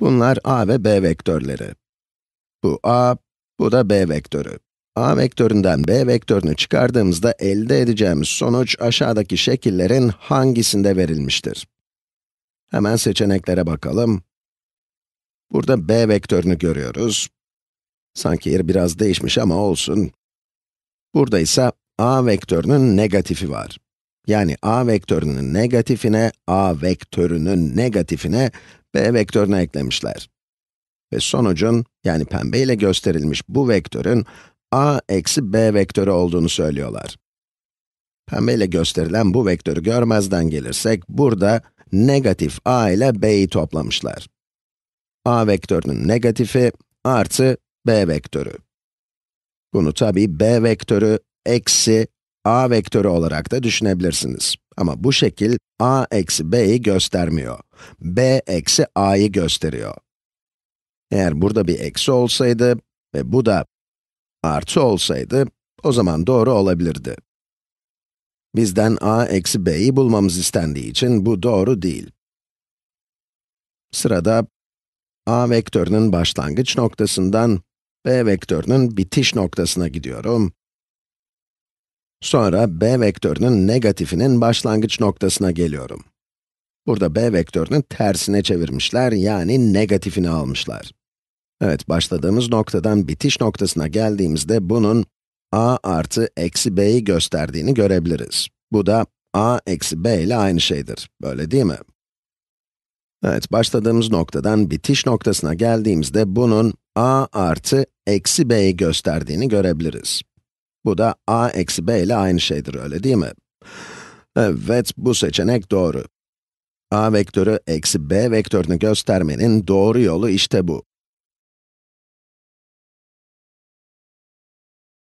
Bunlar a ve b vektörleri. Bu a, bu da b vektörü. a vektöründen b vektörünü çıkardığımızda elde edeceğimiz sonuç aşağıdaki şekillerin hangisinde verilmiştir? Hemen seçeneklere bakalım. Burada b vektörünü görüyoruz. Sanki yeri biraz değişmiş ama olsun. Burada ise a vektörünün negatifi var. Yani a vektörünün negatifine, a vektörünün negatifine b vektörünü eklemişler. Ve sonucun, yani pembe ile gösterilmiş bu vektörün, a eksi b vektörü olduğunu söylüyorlar. Pembe ile gösterilen bu vektörü görmezden gelirsek, burada negatif a ile b'yi toplamışlar. a vektörünün negatifi artı b vektörü. Bunu tabi b vektörü eksi a vektörü olarak da düşünebilirsiniz. Ama bu şekil a eksi b'yi göstermiyor. b eksi a'yı gösteriyor. Eğer burada bir eksi olsaydı ve bu da artı olsaydı, o zaman doğru olabilirdi. Bizden a eksi b'yi bulmamız istendiği için bu doğru değil. Sırada a vektörünün başlangıç noktasından b vektörünün bitiş noktasına gidiyorum. Sonra b vektörünün negatifinin başlangıç noktasına geliyorum. Burada b vektörünün tersine çevirmişler, yani negatifini almışlar. Evet, başladığımız noktadan bitiş noktasına geldiğimizde bunun a artı eksi b'yi gösterdiğini görebiliriz. Bu da a eksi b ile aynı şeydir, böyle değil mi? Evet, başladığımız noktadan bitiş noktasına geldiğimizde bunun a artı eksi b'yi gösterdiğini görebiliriz. Bu da a eksi b ile aynı şeydir, öyle değil mi? Evet, bu seçenek doğru. a vektörü eksi b vektörünü göstermenin doğru yolu işte bu.